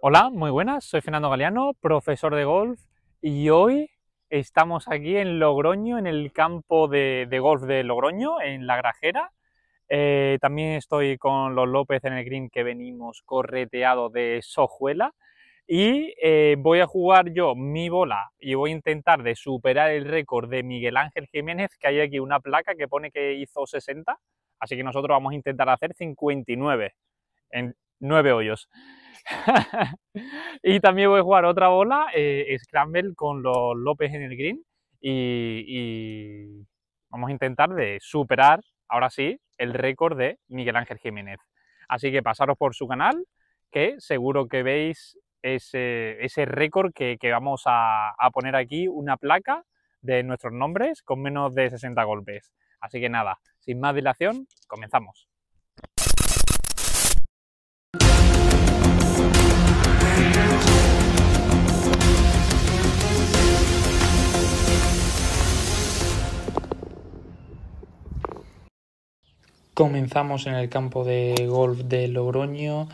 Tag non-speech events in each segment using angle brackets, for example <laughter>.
Hola, muy buenas, soy Fernando Galeano, profesor de golf y hoy estamos aquí en Logroño, en el campo de, golf de Logroño, en La Grajera. Eh, también estoy con los López en el green que venimos correteado de Sojuela y eh, voy a jugar yo mi bola y voy a intentar de superar el récord de Miguel Ángel Jiménez, que hay aquí una placa que pone que hizo 60, así que nosotros vamos a intentar hacer 59 en 9 hoyos. <laughs> y también voy a jugar otra bola, eh, Scramble, con los López en el green. Y, vamos a intentar de superar, ahora sí, el récord de Miguel Ángel Jiménez. Así que pasaros por su canal, que seguro que veis ese, ese récord que, vamos a, a poner aquí, una placa de nuestros nombres con menos de 60 golpes. Así que nada, sin más dilación, comenzamos. Comenzamos en el campo de golf de Logroño,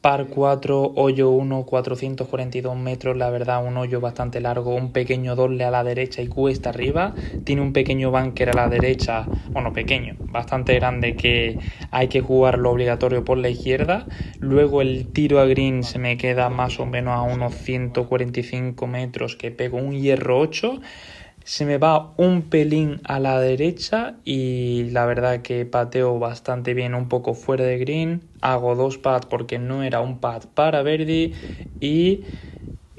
par 4, hoyo 1, 442 metros, la verdad un hoyo bastante largo, un pequeño doble a la derecha y cuesta arriba, tiene un pequeño bunker a la derecha, bueno pequeño, bastante grande que hay que jugarlo obligatorio por la izquierda, luego el tiro a green se me queda más o menos a unos 145 metros que pego un hierro 8, se me va un pelín a la derecha y la verdad que pateo bastante bien un poco fuera de green. Hago dos pads porque no era un pad para Verdi y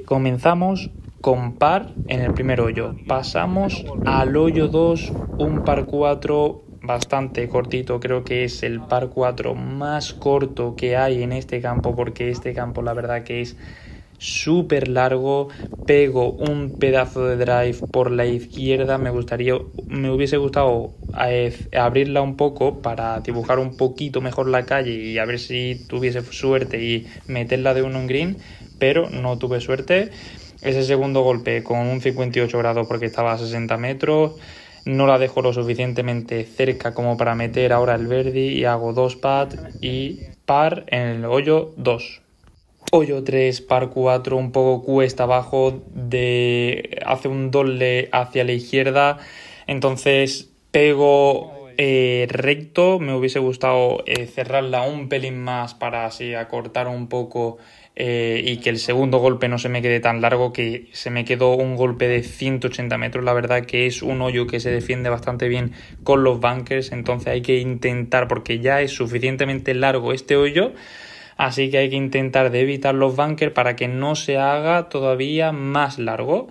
comenzamos con par en el primer hoyo. Pasamos al hoyo 2, un par 4 bastante cortito, creo que es el par 4 más corto que hay en este campo porque este campo la verdad que es súper largo, pego un pedazo de drive por la izquierda, me gustaría, me hubiese gustado eh, abrirla un poco para dibujar un poquito mejor la calle y a ver si tuviese suerte y meterla de uno en green, pero no tuve suerte. Ese segundo golpe con un 58 grados porque estaba a 60 metros, no la dejo lo suficientemente cerca como para meter ahora el verde y hago dos pads y par en el hoyo 2 hoyo 3, par 4, un poco cuesta abajo, de, hace un doble hacia la izquierda, entonces pego eh, recto, me hubiese gustado eh, cerrarla un pelín más para así acortar un poco eh, y que el segundo golpe no se me quede tan largo que se me quedó un golpe de 180 metros, la verdad que es un hoyo que se defiende bastante bien con los bunkers, entonces hay que intentar porque ya es suficientemente largo este hoyo así que hay que intentar de evitar los bunkers para que no se haga todavía más largo.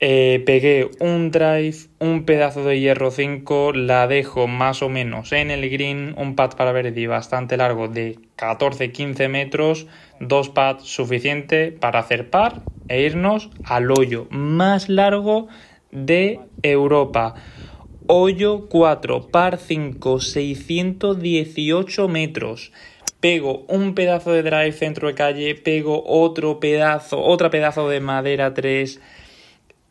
Eh, pegué un drive, un pedazo de hierro 5, la dejo más o menos en el green, un pad para Verdi bastante largo de 14-15 metros, dos pads suficiente para hacer par e irnos al hoyo más largo de Europa. Hoyo 4, par 5, 618 metros pego un pedazo de drive centro de calle, pego otro pedazo, otra pedazo de madera 3.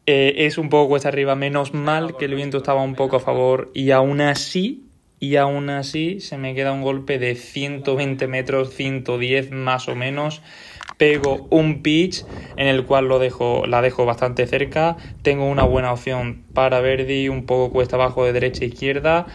Eh, es un poco cuesta arriba, menos mal que el viento estaba un poco a favor y aún así, y aún así se me queda un golpe de 120 metros, 110 más o menos. Pego un pitch en el cual lo dejo, la dejo bastante cerca. Tengo una buena opción para Verdi, un poco cuesta abajo de derecha e izquierda,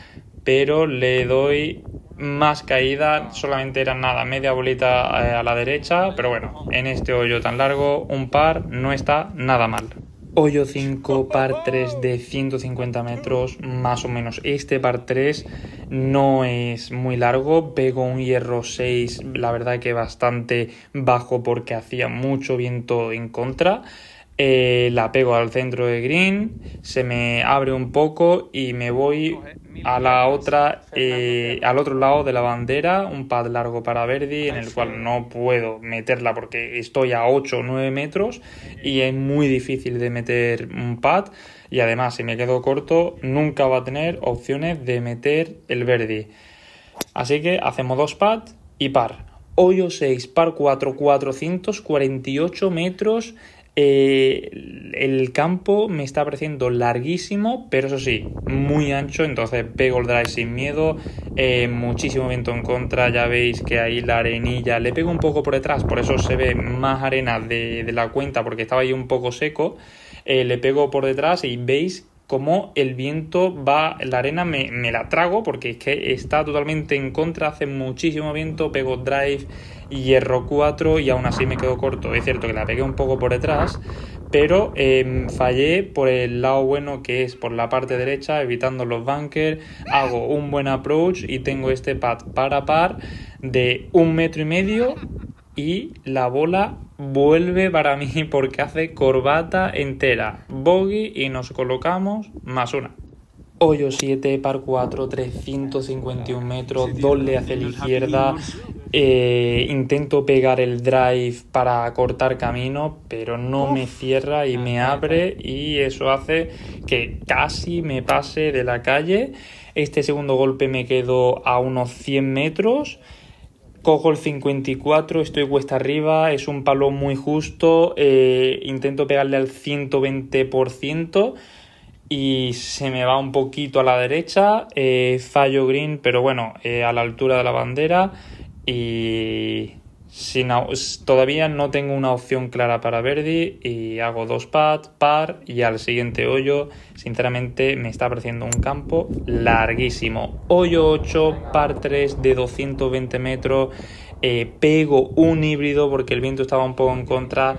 pero le doy más caída, solamente era nada, media bolita eh, a la derecha, pero bueno, en este hoyo tan largo, un par no está nada mal. Hoyo 5, par 3 de 150 metros, más o menos. Este par 3 no es muy largo, pego un hierro 6, la verdad que bastante bajo porque hacía mucho viento en contra. Eh, la pego al centro de green, se me abre un poco y me voy a la otra, eh, al otro lado de la bandera, un pad largo para Verdi, en el cual no puedo meterla porque estoy a 8 o 9 metros y es muy difícil de meter un pad. Y además, si me quedo corto, nunca va a tener opciones de meter el Verdi. Así que hacemos dos pads y par. Hoyo 6, par 4, 448 metros Eh, el campo me está pareciendo larguísimo, pero eso sí, muy ancho, entonces pego el drive sin miedo, eh, muchísimo viento en contra, ya veis que ahí la arenilla, le pego un poco por detrás, por eso se ve más arena de, la cuenta, porque estaba ahí un poco seco, eh, le pego por detrás y veis como el viento va, la arena me, me, la trago porque es que está totalmente en contra, hace muchísimo viento, pego drive hierro 4 y aún así me quedo corto. Es cierto que la pegué un poco por detrás, pero em, fallé por el lado bueno que es por la parte derecha, evitando los bunkers. Hago un buen approach y tengo este pad para par de un metro y medio y la bola vuelve para mí <laughs> porque hace corbata entera, bogey y nos colocamos más una. Hoyo 7, par 4, 351 metros, doble hacia la izquierda, eh, intento pegar el drive para cortar camino, pero no me cierra y me abre y eso hace que casi me pase de la calle. Este segundo golpe me quedo a unos 100 metros. Cojo el 54, estoy cuesta arriba, es un palo muy justo, eh, intento pegarle al 120% y se me va un poquito a la derecha, eh, fallo green, pero bueno, a la altura de la bandera y sin, todavía no tengo una opción clara para Verdi y hago dos pads, par y al siguiente hoyo, sinceramente me está pareciendo un campo larguísimo. Hoyo 8, par 3 de 220 metros, eh, pego un híbrido porque el viento estaba un poco en contra,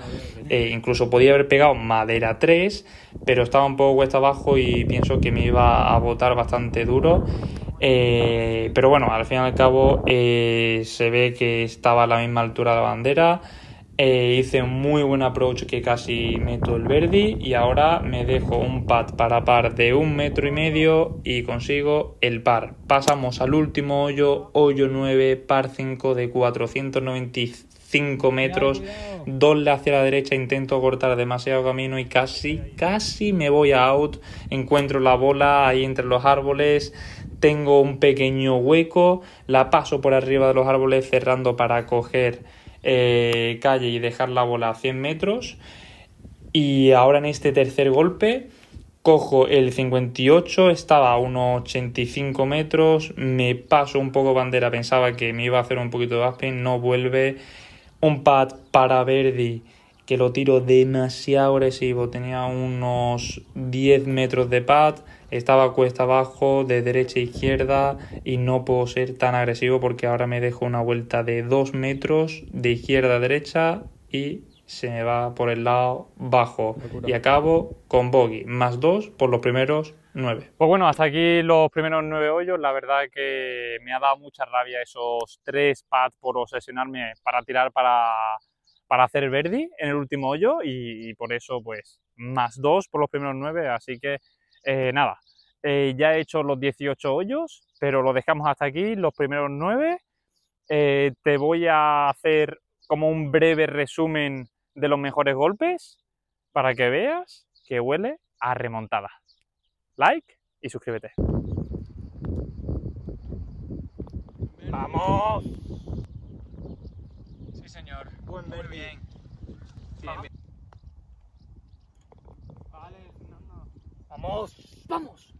eh, incluso podía haber pegado madera 3, pero estaba un poco cuesta abajo y pienso que me iba a botar bastante duro. Eh, pero bueno, al fin y al cabo eh, se ve que estaba a la misma altura de la bandera. Eh, hice un muy buen approach que casi meto el verdi y ahora me dejo un pad para par de un metro y medio y consigo el par. Pasamos al último hoyo, hoyo 9, par 5 de 495 metros, doble hacia la derecha, intento cortar demasiado camino y casi, casi me voy a out, encuentro la bola ahí entre los árboles tengo un pequeño hueco, la paso por arriba de los árboles cerrando para coger eh, calle y dejar la bola a 100 metros. Y ahora en este tercer golpe cojo el 58, estaba a unos 85 metros, me paso un poco bandera, pensaba que me iba a hacer un poquito de backspin, no vuelve. Un pad para Verdi que lo tiro demasiado agresivo, tenía unos 10 metros de pad, estaba cuesta abajo, de derecha a izquierda y no puedo ser tan agresivo porque ahora me dejo una vuelta de 2 metros de izquierda a derecha y se me va por el lado bajo. Y acabo con bogey, más 2 por los primeros 9. Pues bueno, hasta aquí los primeros 9 hoyos, la verdad que me ha dado mucha rabia esos 3 pads por obsesionarme para tirar para para hacer Verdi en el último hoyo y, por eso pues más dos por los primeros nueve, así que eh, nada, eh, ya he hecho los 18 hoyos, pero lo dejamos hasta aquí, los primeros nueve. Eh, te voy a hacer como un breve resumen de los mejores golpes para que veas que huele a remontada. Like y suscríbete. ¡Vamos! señor. Buen Muy bien. Vamos. Vamos.